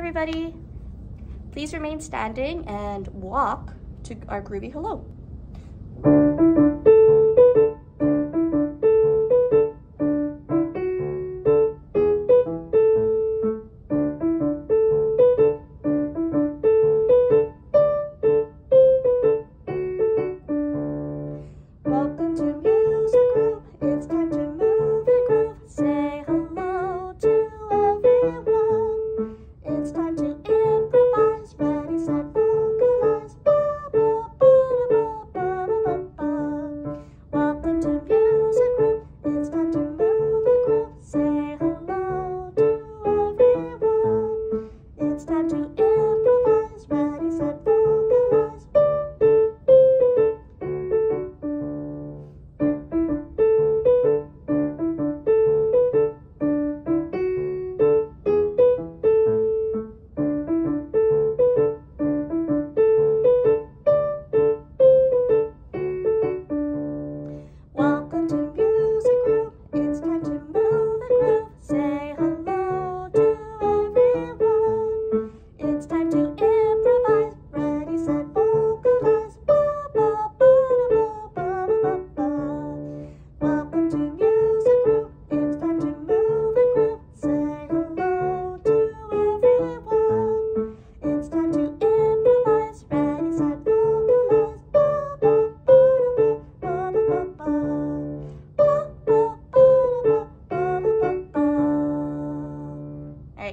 everybody. Please remain standing and walk to our groovy hello.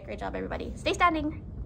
Great job, everybody. Stay standing.